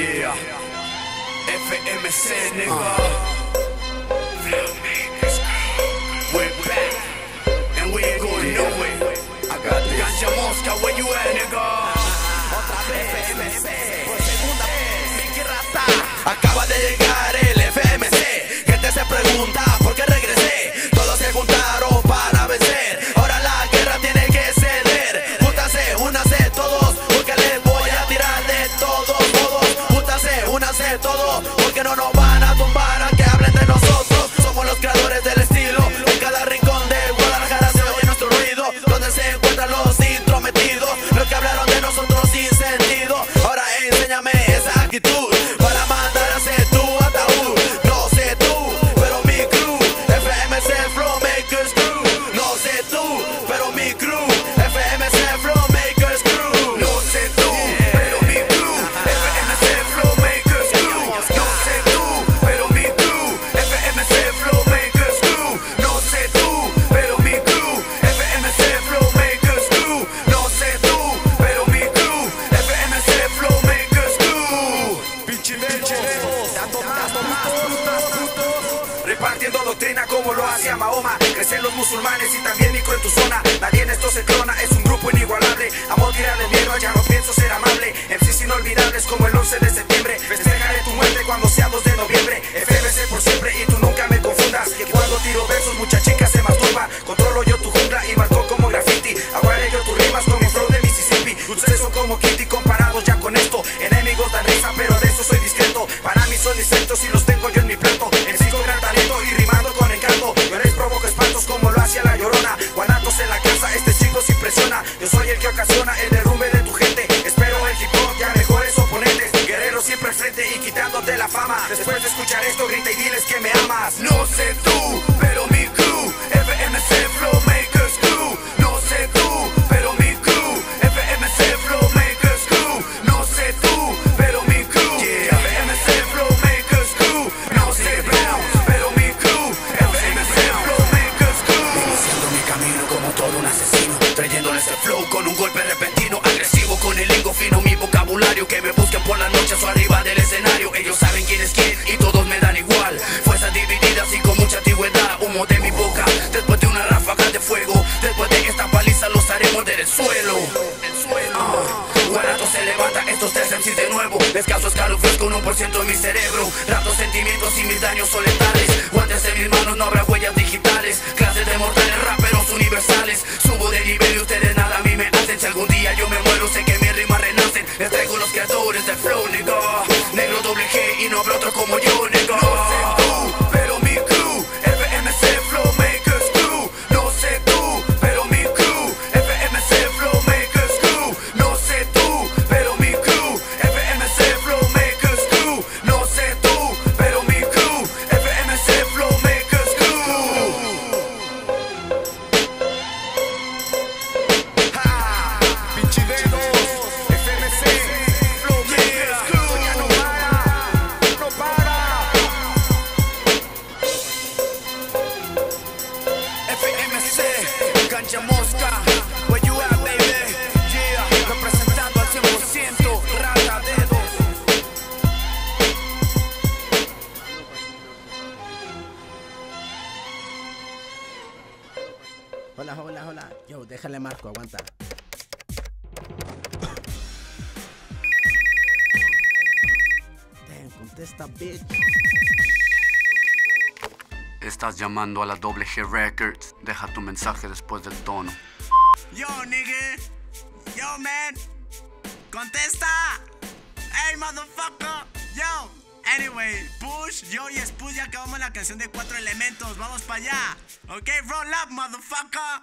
Yeah. FMC, nigga. We ain't going you? Otra vez. FMC. Por segunda vez. Rasta. Acaba de llegar el FMC. Gente se pregunta Porque no nos van Repartiendo doctrina como lo hacía Mahoma. Crecen los musulmanes y también micro en tu zona. Nadie en esto se clona, es un grupo inigualable. Amo tirarle miedo, ya no pienso ser amable. MCs inolvidables como el 11 de septiembre. Festejaré tu muerte cuando sea 2 de Insectos y los tengo yo en mi plato. Con gran talento y rimando con encanto. Yo les provoco espantos como lo hacía la llorona. Guanatos en la casa, este chico se impresiona. Yo soy el que ocasiona el derrumbe de tu gente. Espero el hip hop ya mejores oponentes. Guerrero siempre al frente y quitándote la fama. Después de escuchar esto, grita y diles que me amas. No sé Que me busquen por las noches o arriba del escenario. Ellos saben quién es quién y todos me dan igual. Fuerzas divididas y con mucha antigüedad. Humo de mi boca después de una ráfaga de fuego. Después de esta paliza los haremos del suelo. El suelo. Guarato se levanta, estos tres MCs de nuevo. Les causo escalofríos con un por ciento en mi cerebro. Ratos sentimientos y mis daños son letales. Guantes en mis manos, no habrá huellas digitales. Clases de mortales, raperos universales. Cancha Mosca, where you at, baby? Yeah, representando al 100%, rata dedos. Hola, hola, hola. Yo, déjale marco, aguanta. Damn, contesta, bitch. Estás llamando a la doble G Records. Deja tu mensaje después del tono. Yo, nigga. Yo, man. Contesta. Hey, motherfucker. Yo. Anyway, Push, yo y Spud ya acabamos la canción de cuatro elementos. Vamos para allá. Ok, roll up, motherfucker.